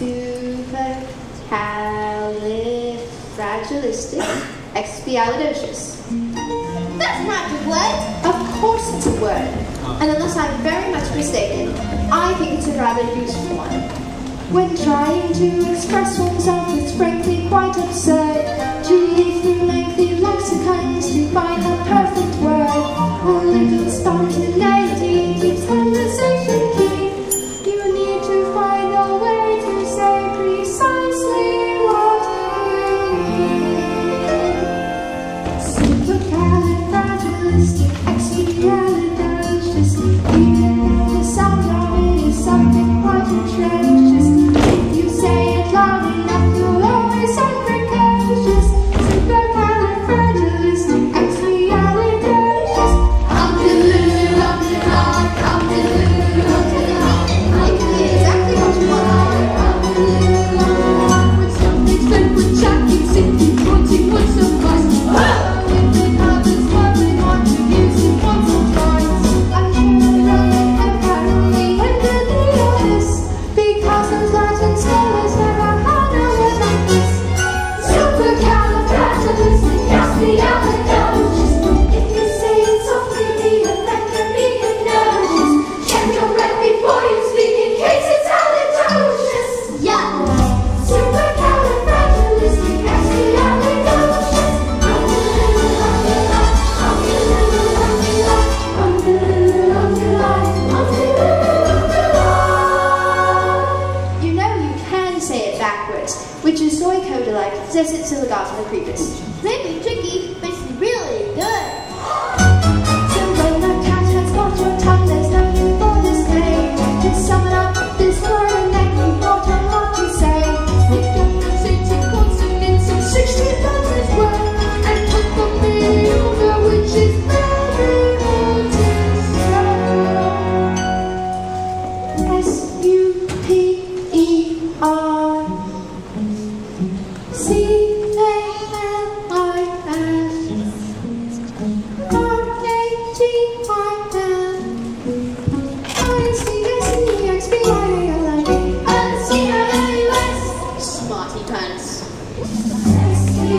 supercalifragilistic expialidocious. That's not a word. Of course it's a word. And unless I'm very much mistaken, I think it's a rather useful one. When trying to express oneself, it's frankly quite absurd to leave which is soy codalike, zesitsilogophyla creepus. Maybe.